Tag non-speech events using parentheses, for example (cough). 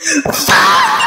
Fuck! (laughs)